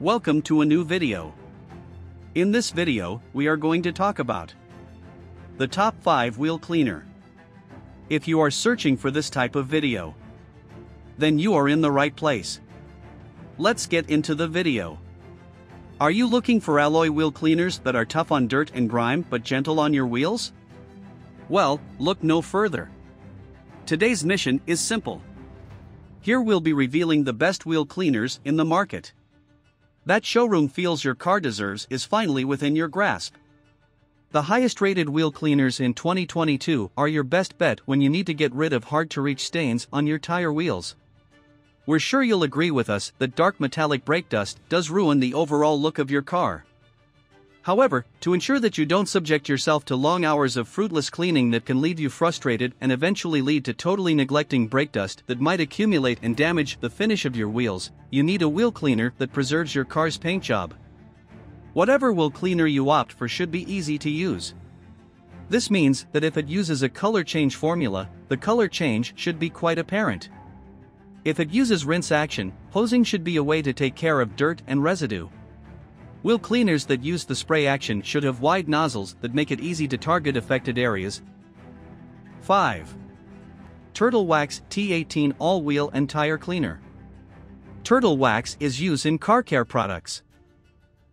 Welcome to a new video. In this video, we are going to talk about the top 5 wheel cleaner. If you are searching for this type of video, then you are in the right place. Let's get into the video. Are you looking for alloy wheel cleaners that are tough on dirt and grime but gentle on your wheels? Well, look no further. Today's mission is simple. Here we'll be revealing the best wheel cleaners in the market. That showroom feels your car deserves is finally within your grasp. The highest rated wheel cleaners in 2022 are your best bet when you need to get rid of hard to reach stains on your tire wheels. We're sure you'll agree with us that dark metallic brake dust does ruin the overall look of your car. However, to ensure that you don't subject yourself to long hours of fruitless cleaning that can leave you frustrated and eventually lead to totally neglecting brake dust that might accumulate and damage the finish of your wheels, you need a wheel cleaner that preserves your car's paint job. Whatever wheel cleaner you opt for should be easy to use. This means that if it uses a color change formula, the color change should be quite apparent. If it uses rinse action, hosing should be a way to take care of dirt and residue. Wheel cleaners that use the spray action should have wide nozzles that make it easy to target affected areas. 5. Turtle Wax T18 All Wheel and Tire Cleaner. Turtle Wax is used in car care products.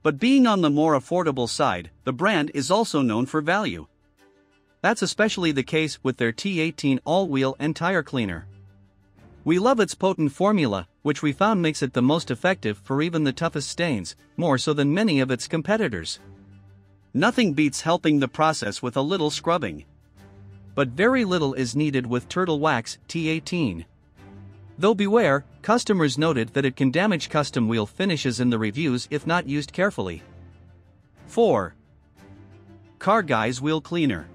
But being on the more affordable side, the brand is also known for value. That's especially the case with their T18 All Wheel and Tire Cleaner. We love its potent formula, which we found makes it the most effective for even the toughest stains, more so than many of its competitors. Nothing beats helping the process with a little scrubbing. But very little is needed with Turtle Wax T18. Though beware, customers noted that it can damage custom wheel finishes in the reviews if not used carefully. 4. Car Guys Wheel Cleaner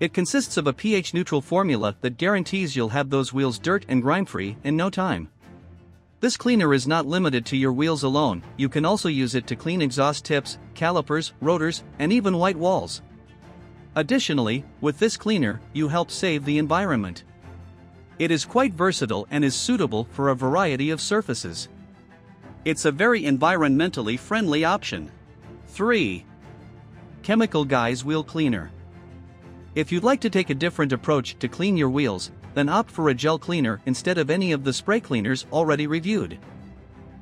it consists of a pH-neutral formula that guarantees you'll have those wheels dirt and grime-free in no time. This cleaner is not limited to your wheels alone, you can also use it to clean exhaust tips, calipers, rotors, and even white walls. Additionally, with this cleaner, you help save the environment. It is quite versatile and is suitable for a variety of surfaces. It's a very environmentally friendly option. 3. Chemical Guys Wheel Cleaner if you'd like to take a different approach to clean your wheels, then opt for a gel cleaner instead of any of the spray cleaners already reviewed.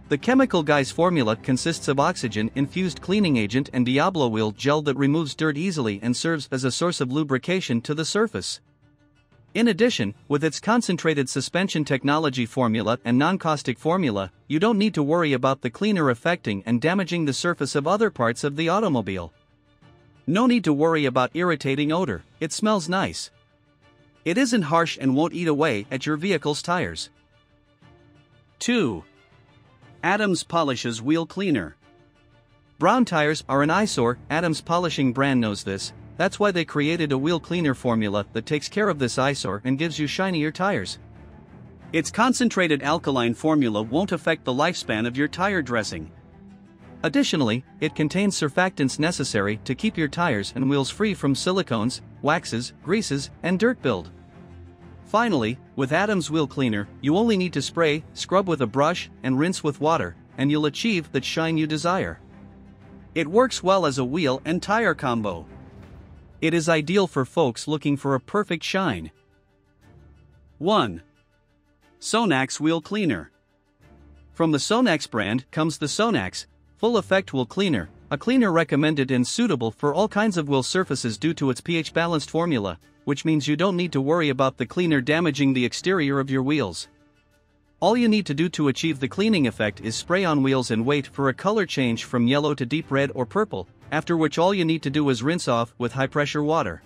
The Chemical Guys formula consists of oxygen-infused cleaning agent and Diablo wheel gel that removes dirt easily and serves as a source of lubrication to the surface. In addition, with its concentrated suspension technology formula and non-caustic formula, you don't need to worry about the cleaner affecting and damaging the surface of other parts of the automobile. No need to worry about irritating odor, it smells nice. It isn't harsh and won't eat away at your vehicle's tires. 2. Adam's Polishes Wheel Cleaner. Brown tires are an eyesore, Adams Polishing brand knows this, that's why they created a wheel cleaner formula that takes care of this eyesore and gives you shinier tires. Its concentrated alkaline formula won't affect the lifespan of your tire dressing, Additionally, it contains surfactants necessary to keep your tires and wheels free from silicones, waxes, greases, and dirt build. Finally, with Adam's Wheel Cleaner, you only need to spray, scrub with a brush, and rinse with water, and you'll achieve that shine you desire. It works well as a wheel and tire combo. It is ideal for folks looking for a perfect shine. 1. Sonax Wheel Cleaner. From the Sonax brand comes the Sonax, Full Effect Wheel Cleaner, a cleaner recommended and suitable for all kinds of wheel surfaces due to its pH balanced formula, which means you don't need to worry about the cleaner damaging the exterior of your wheels. All you need to do to achieve the cleaning effect is spray on wheels and wait for a color change from yellow to deep red or purple, after which all you need to do is rinse off with high pressure water.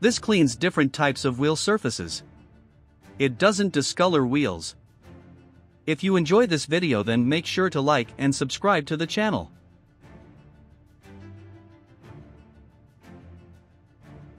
This cleans different types of wheel surfaces. It doesn't discolor wheels. If you enjoy this video then make sure to like and subscribe to the channel.